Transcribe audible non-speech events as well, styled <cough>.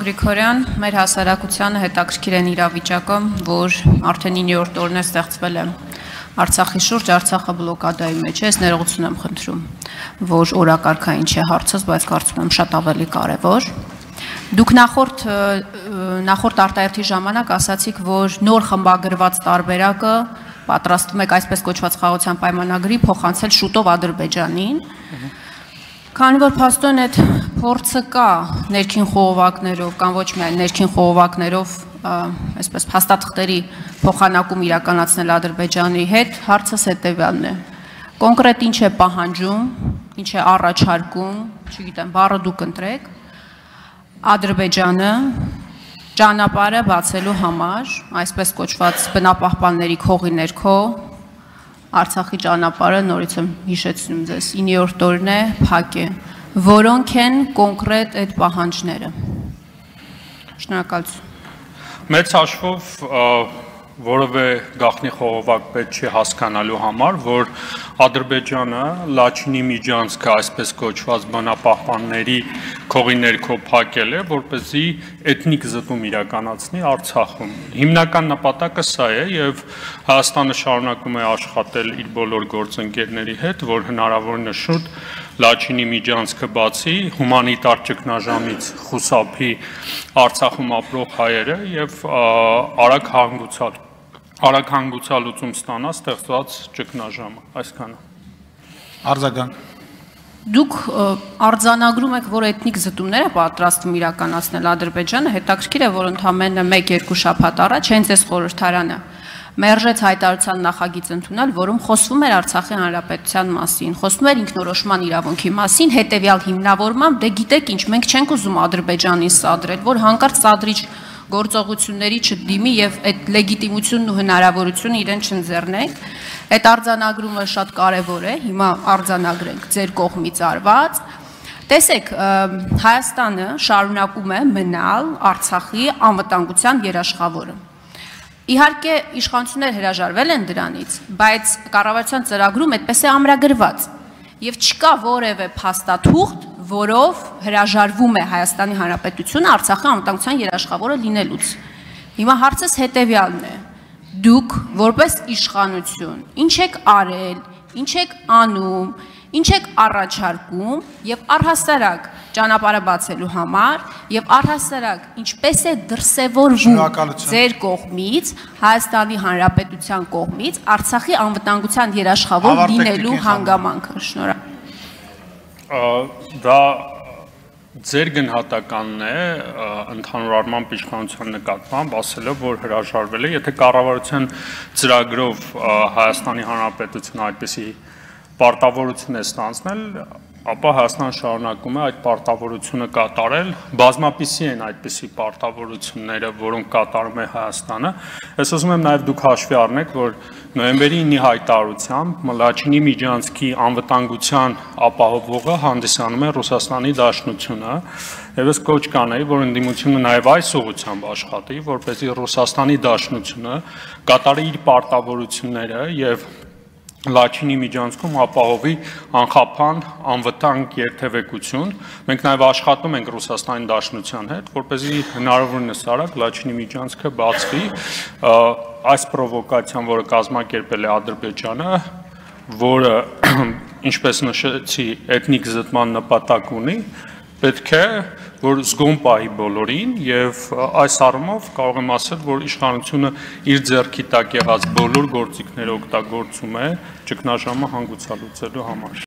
Գրիգորյան, մեր հասարակությանը հետաքրքիր են իրավիճակը, որ արդեն 9-րդ օրն է ստեղծվել է Արցախի շուրջ, Արցախը բլոկադայի մեջ է, ես ներողություն եմ խնդրում, որ օրակարգային չէ հարցս, բայց կարծում եմ շատ ավելի կարևոր։ Դուք նախորդ նախորդ արտահերթի ժամանակ ասացիք, որ նոր խմբագրված տարբերակը պատրաստում եք այսպես կոչված խաղաղության պայմանագրի փոխանցել շուտով Ադրբեջանին։ Քանի որ փաստորեն այդ փորձը կա ներքին խողովակներով կամ ոչ միայն ներքին խողովակներով այսպես փաստաթղթերի փոխանակում իրականացնել Ադրբեջանի հետ, հարցս հետևյալն է։ Կոնկրետ ինչ է պահանջում, ինչ է առաջարկում, չգիտեմ, բառը դուք ընտրեք, Ադրբեջանը ճանապարհը բացելու համար, այսպես կոչված բնապահպանների քողի ներքո Արցախի ճանապարհը նորից եմ հիշեցնում ձեզ 9-րդ օրն է փակ է որոնք են կոնկրետ այդ պահանջները Շնորհակալություն Մեծ հաշվով որևէ գաղտնի խողովակ պետք չի հասկանալու համար, որ Ադրբեջանը Լաչինի միջանցքը այսպես կոչված բանապահպանների քողի ներքո փակել է, որ เป զի էթնիկ զտում իրականացնի Արցախում։ Հիմնական նպատակը սա է եւ Հայաստանը շարունակում է աշխատել իր բոլոր գործընկերների հետ, որ հնարավորինս շուտ Լաչինի միջանցքը բացի հումանիտար ճգնաժամից խուսափի Արցախում ապրող հայերը եւ արագ հանգուցալ արագ հանգուցալուծում ստանա ստեղծված ճգնաժամը, այսքանը։ Արձագանք Դուք արձանագրում եք, որ էթնիկ զտումները պատրաստում իրականացնել Ադրբեջանը, հետաքրքիր է, որ ընդամենը 1-2 շաբաթ առաջ հենց այս խորհրդարանը մերժեց հայտարարության նախագիծ ընդունել, որում խոսվում էր Արցախի հանրապետության մասին, խոսվում էր ինքնորոշման իրավունքի մասին, հետեւյալ հիմնավորմամբ, դե գիտեք ինչ, մենք չենք ուզում Ադրբեջանին սադրել, որ հանկարծ սադրիչ գործողությունների չդիմի եւ այդ լեգիտիմությունն ու հնարավորությունը իրեն չընձեռնենք։ Այդ արձանագրումը շատ կարեւոր է, հիմա արձանագրենք ձեր կողմից արված։ Տեսեք, Հայաստանը շարունակում է մնալ Արցախի անվտանգության երաշխավորը։ Իհարկե իշխանությունները հրաժարվել են դրանից, բայց կառավարության ծրագրում այդպես է ամրագրված եւ չկա որևէ փաստաթուղթ, որով հրաժարվում է Հայաստանի Հանրապետությունը Արցախի անվտանգության երաշխավորը լինելուց։ Հիմա հարցս հետեւյալն է. դուք որպես իշխանություն ինչ եք արել, ինչ եք անում, ինչ եք առաջարկում եւ առհասարակ ճանապարհը բացելու համար եւ առհասարակ ինչպես է դրսևորվում ձեր կողմից Հայաստանի Հանրապետության կողմից Արցախի անվտանգության երաշխավոր լինելու հանգամանքը շնորհակալ դա ձեր գնահատականն է ընդհանուր առմամբ իշխանության նկատմամբ ասելով որ հրաժարվել է եթե կառավարության ծրագրով Հայաստանի Հանրապետությունը այդպեսի պարտավորություն է ստանձնել ապա Հայաստանը շարունակում է այդ պարտավորությունը կատարել։ Բազմապիսի են այդպիսի պարտավորությունները, որոնք կատարում է Հայաստանը։ Ես ուզում եմ նաև դուք հաշվի առնեք, որ նոյեմբերի 9-ի հայտարարությամբ Մլաչինի միջանցքի անվտանգության ապահովողը հանդիսանում է Ռուսաստանի Դաշնությունը, եւ ես կոչ կանեի, որ ընդդիմությունը նաև այս ուղղությամբ աշխատի, որպեսզի Ռուսաստանի Դաշնությունը կատարի իր պարտավորությունները եւ Լաչինի միջանցքում ապահովի անխափան անվտանգ երթևեկություն։ Մենք նաև աշխատում ենք Ռուսաստանի Դաշնության հետ, որ เป զի հնարավորինս արագ Լաչինի միջանցքը բացվի։ Այս պրովոկացիան, որը կազմակերպել է Ադրբեջանը, որը <clears throat> ինչպես նշեցի, էթնիկ զտման նպատակ ունի, պետք է որ զգոն պահի բոլորին եւ այս առումով կարող եմ ասել, որ իշխանությունը իր ձեռքի տակ եղած բոլոր գործիքները օգտագործում է ճգնաժամը հանգուցալուծելու համար։